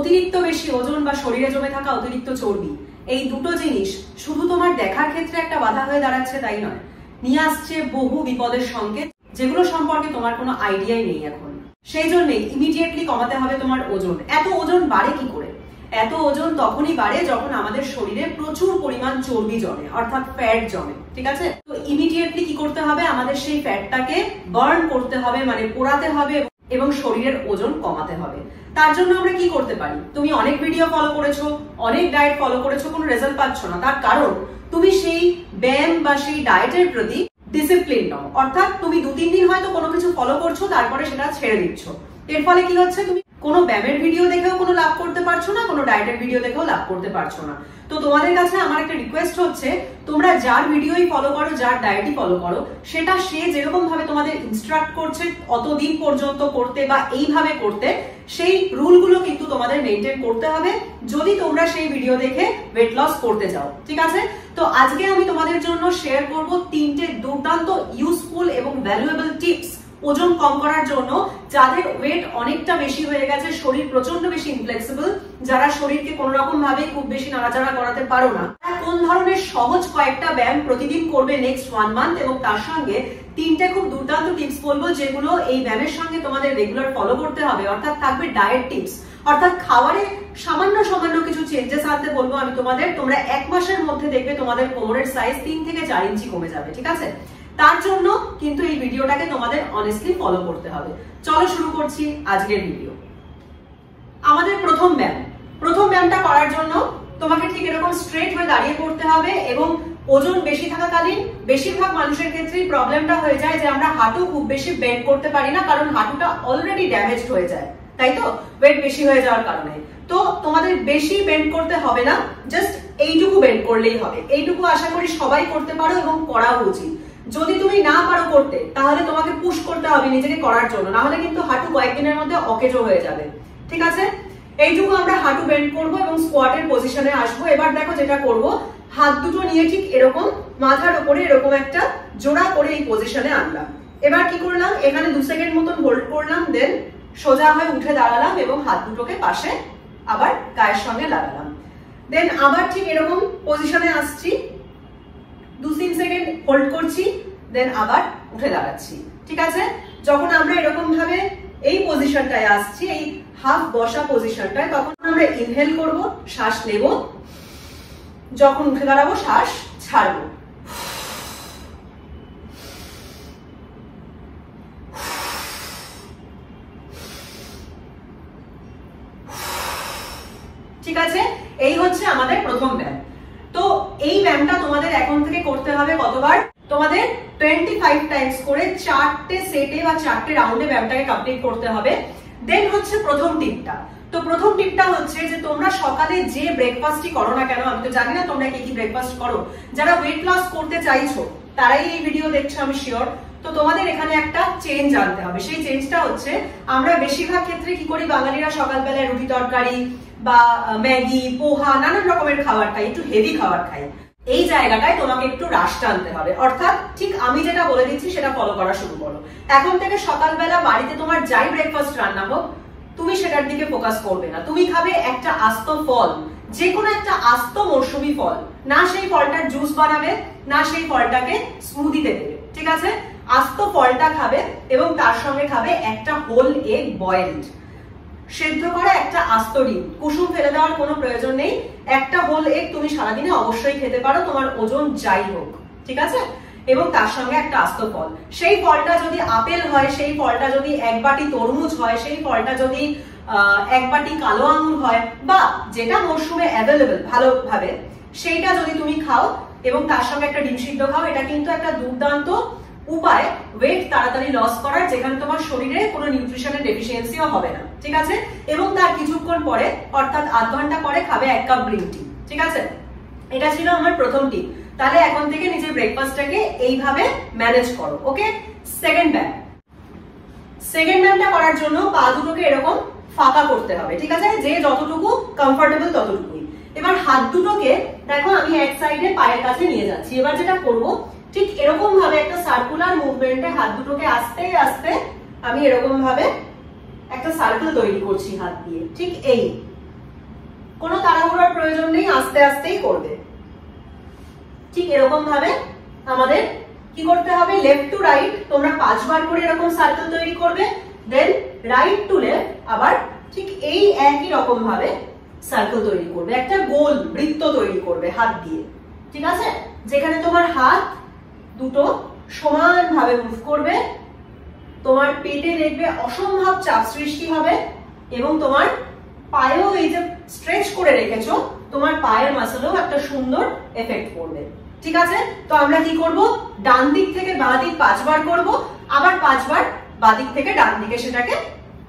অতিরিক্ত বেশি ওজন বা শরীরে জমে থাকা অতিরিক্ত চর্বি। এই দুটো জিনিস শুধু তোমার দেখার ক্ষেত্রে একটা বাধা হয়ে দাঁড়াচ্ছে তাই নয়। নিয়ে আসছে বহু বিপদের সংকেত, যেগুলো সম্পর্কে তোমার কোনো আইডিয়াই নেই এখন। সেই জন্যে ইমিডিয়েটলি কমাতে হবে তোমার ওজন। এত ওজন বাড়ে কি করে? এত ওজন তখনই বাড়ে যখন আমাদের শরীরে প্রচুর পরিমাণ চর্বি জমে, অর্থাৎ ফ্যাট জমে, ঠিক আছে? তো ইমিডিয়েটলি কি করতে হবে? আমাদের সেই ফ্যাটটাকে বার্ন করতে হবে মানে পোড়াতে হবে এবং শরীরের ওজন কমাতে হবে। তার জন্য আমরা কি করতে পারি? তুমি অনেক ভিডিও ফলো করেছ, অনেক ডায়েট ফলো করেছ, কোনো রেজাল্ট পাচ্ছ না। তার কারণ, তুমি সেই ব্যায়াম বা সেই ডায়েটের প্রতি ডিসিপ্লিন নাও। অর্থাৎ তুমি দু তিন দিন হয়তো কোনো কিছু ফলো করছ, তারপরে সেটা ছেড়ে দিচ্ছ। এর ফলে কি হচ্ছে? তুমি কোনো ব্যায়ামের ভিডিও দেখেও কোনো লাভ করতে পারছ না, কোনো ডায়েটের ভিডিও দেখেও লাভ করতে পারছ না। তো তোমাদের কাছে আমার একটা রিকোয়েস্ট হচ্ছে, তোমরা যার ভিডিওই ফলো করো, যার ডায়েটই ফলো করো, সেটা সে যেরকম ভাবে তোমাদের ইনস্ট্রাক্ট করছে অতদিন পর্যন্ত করতে বা এইভাবে করতে, সেই রুলগুলো কিন্তু তোমাদের মেনটেন করতে হবে। যদি তোমরা সেই ভিডিও দেখে ওয়েট লস করতে যাও, ঠিক আছে? তো আজকে আমি তোমাদের জন্য শেয়ার করব তিনটে দুর্দান্ত ইউজফুল এবং ভ্যালুয়েবল টিপস ওজন কম করার জন্য। যাদের ওয়েট অনেকটা বেশি হয়ে গেছে, শরীর প্রচণ্ড বেশি ইনফ্লেক্সিবল যারা শরীরকে কোন রকম ভাবে খুব বেশি নাড়াচাড়া করাতে পারো না। কোন ধরনের সহজ কয়েকটা ব্যায়াম প্রতিদিন করবে নেক্সট ওয়ান মান্থ এবং তার সঙ্গে তিনটে খুব দুর্দান্ত টিপস বলব, যেগুলো এই ব্যায়ামের সঙ্গে তোমাদের রেগুলার ফলো করতে হবে। অর্থাৎ থাকবে ডায়েট টিপস অর্থাৎ খাবারে সামান্য সামান্য কিছু চেঞ্জেস আনতে বলব আমি তোমাদের। তোমরা এক মাসের মধ্যে দেখবে তোমাদের কোমরের সাইজ তিন থেকে চার ইঞ্চি কমে যাবে, ঠিক আছে? তার জন্য কিন্তু এই ভিডিওটাকে তোমাদের অনেস্টলি ফলো করতে হবে। চলো শুরু করছি আজকের ভিডিও আমাদের প্রথম ব্যায়াম প্রথম ব্যায়ামটা করার জন্য তোমাকে ঠিক এরকম স্ট্রেট হয়ে দাঁড়িয়ে পড়তে হবে এবং ওজন বেশি থাকাকালীন বেশিরভাগ মানুষের ক্ষেত্রেই প্রবলেমটা হয়ে যায় যে আমরা হাঁটু খুব বেশি বেন্ড করতে পারি না কারণ হাঁটুটা অলরেডি ড্যামেজড হয়ে যায়। তাই তো? ওয়েট বেশি হয়ে যাওয়ার কারণে। তো তোমাদের বেশি বেন্ড করতে হবে না জাস্ট এইটুকু বেন্ড করলেই হবে। এইটুকু আশা করি সবাই করতে পারো এবং করাও উচিত। যদি তুমি না পারো করতে, তাহলে তোমাকে পুশ করতে হবে নিজেকে করার জন্য। না হলে কিন্তু হাঁটু কয়েকদিনের মধ্যে অকেজো হয়ে যাবে। ঠিক আছে? এইটুকু আমরা হাঁটু বেন্ড করব এবং স্কোয়াটের পজিশনে আসব। এবার দেখো যেটা করব। হাত দুটো নিয়ে ঠিক এরকম, মাথার উপরে এরকম একটা জোড়া করে এই পজিশনে আনলাম। এবার কি করলাম? এখানে দু সেকেন্ড মতন হোল্ড করলাম দেন সোজা হয়ে উঠে দাঁড়ালাম এবং হাত দুটোকে পাশে আবার গায়ের সঙ্গে লাগালাম। দেন আবার ঠিক এরকম পজিশনে আসছি। দু তিন সেকেন্ড হোল্ড করছি দেন আবার উঠে দাঁড়াচ্ছি। ঠিক আছে? যখন আমরা এরকম ভাবে এই পজিশনটায় আসছি, এই হাফ বসা পজিশনটায় তখন আমরা ইনহেল করব, শ্বাস নেব। যখন উঠে দাঁড়াবো, শ্বাস ছাড়বো ঠিক আছে এই হচ্ছে আমাদের প্রথম ব্যায়াম তো এই ব্যায়ামটা তোমাদের এখন থেকে করতে হবে কতবার তোমাদের টোয়েন্টি ফাইভ টাইমস করে চারটে সেটে বা চারটে রাউন্ডে ব্যায়ামটাকে কমপ্লিট করতে হবে। দেন হচ্ছে প্রথম টিপটা তো প্রথম টিপটা হচ্ছে যে তোমরা সকালে যে ব্রেকফাস্টই করো না কেন, আমি তো জানি না তোমরা কি কি ব্রেকফাস্ট করো। যারা ওয়েট লস করতে চাইছো, তারাই এই ভিডিও দেখছ, আমি শিওর তো তোমাদের এখানে একটা চেঞ্জ আনতে হবে। সেই চেঞ্জটা হচ্ছে, আমরা বেশিরভাগ ক্ষেত্রে কি করি, বাঙালিরা সকালবেলায় রুটি তরকারি বা ম্যাগি, পোহা, নানান রকমের খাবার খাই, একটু হেভি খাবার খাই। এই জায়গাটায় তোমাকে একটু রাশ টানতে হবে। অর্থাৎ ঠিক আমি যেটা বলে দিচ্ছি, সেটা ফলো করা শুরু করো। এখন থেকে সকালবেলা বাড়িতে তোমার যাই ব্রেকফাস্ট রান্না হোক, তুমি সেটার দিকে ফোকাস করবে না। তুমি খাবে একটা আস্ত ফল যে কোনো একটা আস্ত মৌসুমি ফল। না সেই ফলটার জুস বানাবে, না সেই ফলটাকে স্মুদিতে দেবে, ঠিক আছে? আস্ত ফলটা খাবে এবং তার সঙ্গে খাবে একটা হোল এগ বয়েলড সেদ্ধ করা একটা আস্ত ডিম। কুসুম ফেলে দেওয়ার কোনো প্রয়োজন নেই। একটা হোল এগ তুমি সারাদিনে অবশ্যই খেতে পারো, তোমার ওজন যাই হোক, ঠিক আছে? এবং তার সঙ্গে একটা আস্ত ফল। সেই ফলটা যদি আপেল হয়, সেই ফলটা যদি এক বাটি তরমুজ হয়, সেই ফলটা যদি এক বাটি কালো আঙুর হয়, বা যেটা মরশুমে অ্যাভেলেবেল ভালোভাবে, সেইটা যদি তুমি খাও এবং তার সঙ্গে একটা ডিম সিদ্ধ খাও, এটা কিন্তু একটা দুর্দান্ত উপায় ওয়েট তাড়াতাড়ি লস করার, যেখানে তোমার শরীরে কোনো নিউট্রিশনের ডেফিসিয়েন্সিও হবে না, ঠিক আছে? এবং তার কিছুক্ষণ পরে, অর্থাৎ আধ ঘণ্টা পরে খাবে এক কাপ গ্রিন টি ঠিক আছে? এটা ছিল আমার প্রথম টিপ তাহলে এখন থেকে নিজের ব্রেকফাস্টটাকে এইভাবে ম্যানেজ করো ওকে সেকেন্ড ব্যায়াম সেকেন্ড ব্যায়ামটা করার জন্য পা দুটোকে এরকম ফাঁকা করতে হবে, ঠিক আছে? যে যতটুকু কমফোর্টেবল ততটুকুই। এবার হাত দুটোকে দেখো, আমি এক সাইডে পায়ের কাছে নিয়ে যাচ্ছি। এবার যেটা করব ঠিক এরকম ভাবে একটা সার্কুলার মুভমেন্টে হাত দুটোকে আস্তে আস্তে আমি এরকম ভাবে একটা সার্কেল তৈরি করছি হাত দিয়ে। ঠিক এই। কোনো তাড়াহুড়োর প্রয়োজন নেই, আস্তে আস্তেই করবে। ঠিক এরকম ভাবে আমাদের কি করতে হবে? লেফট টু রাইট তোমরা পাঁচবার করে এরকম সার্কেল তৈরি করবে দেন রাইট টু লেফট আবার ঠিক এই একই রকম ভাবে সার্কেল তৈরি করবে। একটা গোল বৃত্ত তৈরি করবে হাত দিয়ে। ঠিক আছে? যেখানে তোমার হাত দুটো সমান ভাবে মুভ করবে। তোমার পেটে দেখবে অসম্ভব চাপ সৃষ্টি হবে এবং তোমার পায়েও এই যে স্ট্রেচ করে রেখেছো, তোমার পায়ের মাসলেও একটা সুন্দর এফেক্ট পড়বে। ঠিক আছে? তো আমরা কি করব? ডান দিক থেকে বাঁ দিক পাঁচবার করব, আবার পাঁচবার বাঁ দিক থেকে ডান দিকে সেটাকে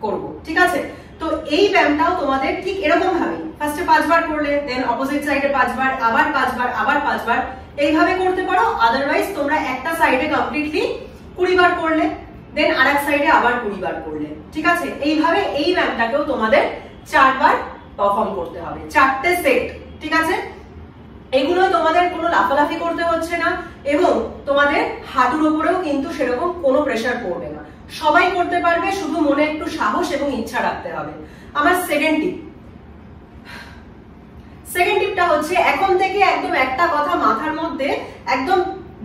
করব। ঠিক আছে? তো এই ব্যায়ামটাও তোমাদের ঠিক এরকম ভাবে ফার্স্টে পাঁচবার করলে দেন অপোজিট সাইডে পাঁচবার, আবার পাঁচবার আবার পাঁচবার। এইভাবে করতে পারো আদারওয়াইজ তোমরা একটা সাইডে কমপ্লিটলি কুড়ি বার করলে দেন আর এক সাইডে আবার কুড়ি বার করলে। ঠিক আছে? এইভাবে এই ব্যায়ামটাকেও তোমাদের চারবার পারফর্ম করতে হবে। চারটে সেট ঠিক আছে? এগুলো তোমাদের কোনো লাফালাফি করতে হচ্ছে না, এবং তোমাদের হাঁটুর উপরেও কিন্তু সেরকম কোনো প্রেশার পড়বে না। সবাই করতে পারবে, শুধু মনে একটু সাহস এবং ইচ্ছা রাখতে হবে। আমার সেকেন্ড টিপ সেকেন্ড টিপটা হচ্ছে, এখন থেকে একদম একটা কথা মাথার মধ্যে একদম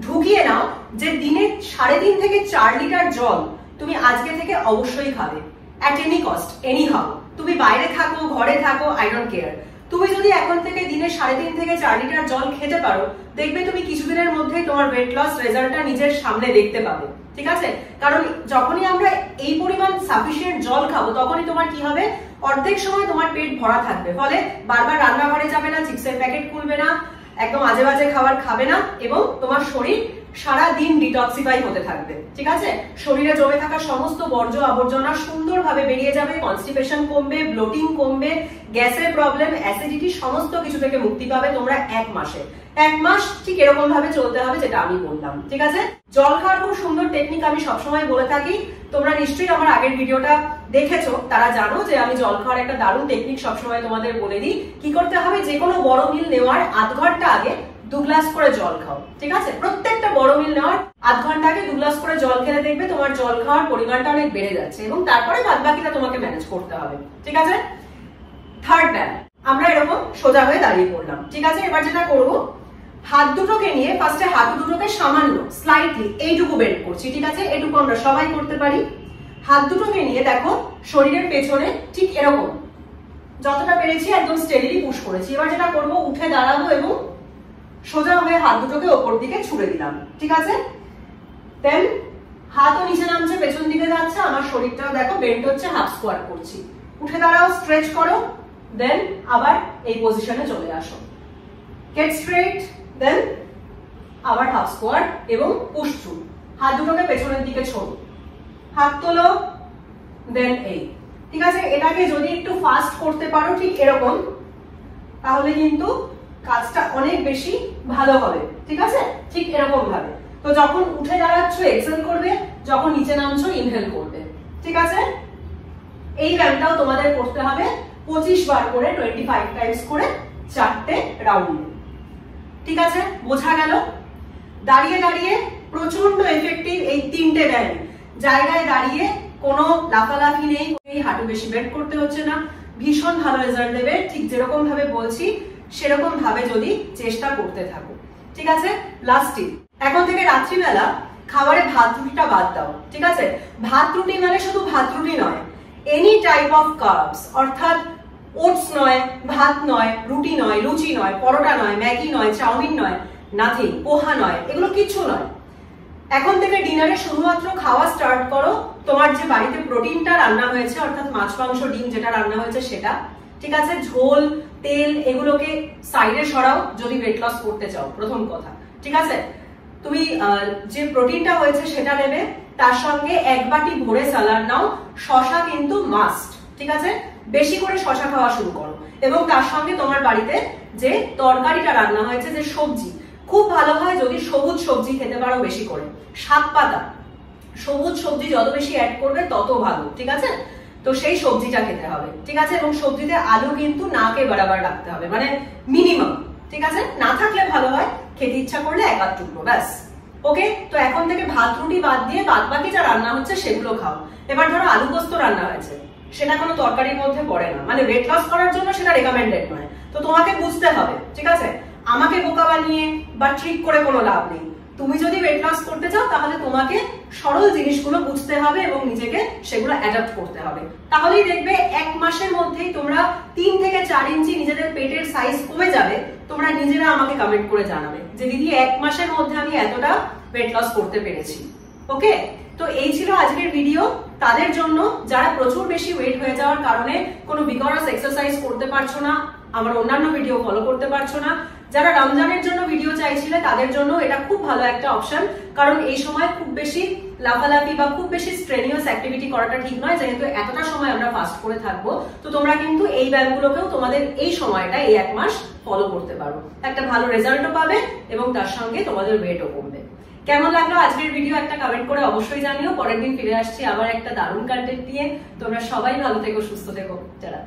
ঢুকিয়ে নাও যে দিনে সাড়ে তিন থেকে চার লিটার জল তুমি আজকে থেকে অবশ্যই খাবে at any cost anyhow তুমি বাইরে থাকো, ঘরে থাকো আই ডোন্ট কেয়ার তুমি যদি এখন থেকে দিনে সাড়ে তিন থেকে চার লিটার জল খেতে পারো, দেখবে তুমি কিছুদিনের মধ্যেই তোমার ওয়েট লস রেজাল্টটা নিজের সামনে দেখতে পাবে। ঠিক আছে? কারণ যখনই আমরা এই পরিমাণ সাফিসিয়েন্ট জল খাব, তখনই তোমার কি হবে? অর্ধেক সময় তোমার পেট ভরা থাকবে। ফলে বারবার রান্নাঘরে যাবে না, চিপসের প্যাকেট খুলবে না, একদম আজে বাজে খাবার খাবে না এবং তোমার শরীর সারা দিন ডিটক্সিফাই হতে থাকবে, ঠিক আছে? শরীরে জমে থাকা সমস্ত বর্জ্য আবর্জনা সুন্দরভাবে বেরিয়ে যাবে কনস্টিপেশন কমবে ব্লোটিং কমবে, গ্যাসের প্রবলেম অ্যাসিডিটি সমস্ত কিছু থেকে মুক্তি পাবে তোমরা এক মাসে। এক মাস ঠিক এরকম ভাবে চলতে হবে যেটা আমি বললাম, ঠিক আছে? জল খাওয়ার খুব সুন্দর টেকনিক আমি সবসময় বলে থাকি। তোমরা নিশ্চয়ই আমার আগের ভিডিওটা দেখেছ, তারা জানো যে আমি জল খাওয়ার একটা দারুণ টেকনিক সবসময় তোমাদের বলে দিই। কি করতে হবে? যে কোনো বড় মিল নেওয়ার আধ ঘণ্টা আগে দু গ্লাস করে জল খাও, ঠিক আছে? প্রত্যেকটা বড় মিল নেওয়ার আধ ঘণ্টা আগে দু গ্লাস করে জল খেলে দেখবে তোমার জল খাওয়ার পরিমাণটা অনেক বেড়ে যাচ্ছে এবং তারপরে বাদ বাকিটা তোমাকে ম্যানেজ করতে হবে, ঠিক আছে? থার্ড ব্যায়াম আমরা এরকম সোজা হয়ে দাঁড়িয়ে পড়লাম, ঠিক আছে? এবার যেটা করব, হাত দুটোকে নিয়ে ফার্স্টে হাত দুটোকে সামান্য স্লাইটলি এইটুকু বেন্ড করছি, ঠিক আছে? এটুকু আমরা সবাই করতে পারি। হাত দুটোকে নিয়ে দেখো, শরীরের পেছনে ঠিক এরকম, যতটা পেরেছি একদম স্টেডিলি পুশ করেছি। এবার যেটা করব, উঠে দাঁড়াবো এবং সোজা হয়ে হাত দুটোকে ওপর দিকে ছুড়ে দিলাম, ঠিক আছে? দেন হাতও নিচে নামছে, পেছন দিকে যাচ্ছে, আমার শরীরটাও দেখো বেন্ড হচ্ছে হাফ স্কোয়ার করছি। উঠে দাঁড়াও স্ট্রেচ করো দেন আবার এই পজিশনে চলে আসো। গেট স্ট্রেট দেন আবার হাফ স্কোয়াট এবং থ্রু হাত দুটোকে পেছনের দিকে ছোড়ো। হাত তোলো দেন এই। ঠিক আছে? এটাকে যদি একটু ফাস্ট করতে পারো, ঠিক এরকম, তাহলে কিন্তু কাজটা অনেক বেশি ভালো হবে, ঠিক আছে? ঠিক এরকম ভাবে তো যখন উঠে দাঁড়াচ্ছ এক্সেল করবে, যখন নিচে নামছো ইনহেল করবে, ঠিক আছে? এই ব্যায়ামটাও তোমাদের করতে হবে পঁচিশ বার করে টোয়েন্টি ফাইভ টাইমস করে চারটে রাউন্ড ঠিক আছে? বোঝা গেল? দাঁড়িয়ে দাঁড়িয়ে প্রচণ্ড এফেক্টিভ এই তিনটে ব্যায়াম জায়গায় দাঁড়িয়ে কোনো লাফালাফি নেই হাঁটু বেশি বেড করতে হচ্ছে না। ভীষণ ভালো রেজাল্ট দেবে, ঠিক যেরকম ভাবে বলছি সেরকম ভাবে যদি চেষ্টা করতে থাকো। ঠিক আছে? লাস্ট এখন থেকে রাত্রিবেলা খাবারে ভাত রুটিটা বাদ দাও। ঠিক আছে? ভাত রুটি মানে শুধু ভাত রুটি নয়। এনি টাইপ অফ কার্বস অর্থাৎ ওটস নয়, ভাত নয়, রুটি নয়, লুচি নয়, পরোটা নয়, ম্যাগি নয়, চাউমিন নয় নাথিং পোহা নয়, এগুলো কিচ্ছু নয়। এখন থেকে ডিনারে শুধুমাত্র খাওয়া স্টার্ট করো। তোমার যে বাড়িতে প্রোটিনটা রান্না হয়েছে, অর্থাৎ মাছ, মাংস, ডিম যেটা রান্না হয়েছে সেটা। ঠিক আছে? ঝোল তেল এগুলোকে সাইডে সরাও যদি ওয়েট লস করতে চাও, প্রথম কথা। ঠিক আছে? তুমি যে প্রোটিনটা হয়েছে সেটা নেবে, তার সঙ্গে এক বাটি ভরে সালাড নাও, শশা কিন্তু মাস্ট ঠিক আছে? বেশি করে শশা খাওয়া শুরু করো। এবং তার সঙ্গে তোমার বাড়িতে যে তরকারিটা রান্না হয়েছে, যে সবজি, খুব ভালো হয় যদি সবুজ সবজি খেতে পারো বেশি করে। শাক পাতা, সবুজ সবজি যত বেশি অ্যাড করবে তত ভালো, ঠিক আছে? তো সেই সবজিটা খেতে হবে, ঠিক আছে? এবং সবজিতে আলু কিন্তু নাকে বরাবর রাখতে হবে মানে মিনিমাম ঠিক আছে? না থাকলে ভালো হয়, খেতে ইচ্ছা করলে এক আধ টুকরো, ব্যাস। ওকে? তো এখন থেকে ভাত, রুটি বাদ দিয়ে বাদ বাকি যা রান্না হচ্ছে সেগুলো খাও। এবার ধরো আলু পোস্ত রান্না হয়েছে, সেটা কোনো তরকারির মধ্যে পড়ে না মানে ওয়েট লস করার জন্য সেটা রেকমেন্ডেড নয়। তো তোমাকে বুঝতে হবে, ঠিক আছে? আমাকে বোকা বানিয়ে বা ট্রিক করে কোনো লাভ নেই। তুমি যদি ওয়েট লস করতে চাও, তাহলে তোমাকে সরল জিনিসগুলো বুঝতে হবে এবং নিজেকে সেগুলো অ্যাডাপ্ট করতে হবে। তাহলেই দেখবে এক মাসের মধ্যেই তোমরা তিন থেকে চার ইঞ্চি নিজেদের পেটের সাইজ কমে যাবে। তোমরা নিজেরা আমাকে কমেন্ট করে জানাবে যে, দিদি, এক মাসের মধ্যে আমি এতটা ওয়েট লস করতে পেরেছি। ওকে তো এই ছিল আজকের ভিডিও তাদের জন্য যারা প্রচুর বেশি ওয়েট হয়ে যাওয়ার কারণে কোনো বিগরাস এক্সারসাইজ করতে পারছ না, আমার অন্যান্য ভিডিও ফলো করতে পারছ না যারা রমজানের জন্য ভিডিও চাইছিলে, তাদের জন্য এটা খুব ভালো একটা অপশন কারণ এই সময় খুব বেশি লাফালাফি বা খুব বেশি স্ট্রেনিয়াস অ্যাক্টিভিটি করাটা ঠিক নয়, যেহেতু এতটা সময় আমরা ফাস্ট করে থাকব। তো তোমরা কিন্তু এই ব্যায়ামগুলোকেও তোমাদের এই সময়টা, এই এক মাস ফলো করতে পারো। একটা ভালো রেজাল্টও পাবে এবং তার সঙ্গে তোমাদের ওয়েটও কমবে। কেমন লাগল আজকের ভিডিও একটা কমেন্ট করে অবশ্যই জানিও। পরের দিন ফিরে আসছি আবার একটা দারুণ কন্টেন্ট নিয়ে। তোমরা সবাই ভালো থেকো, সুস্থ থেকো। যারা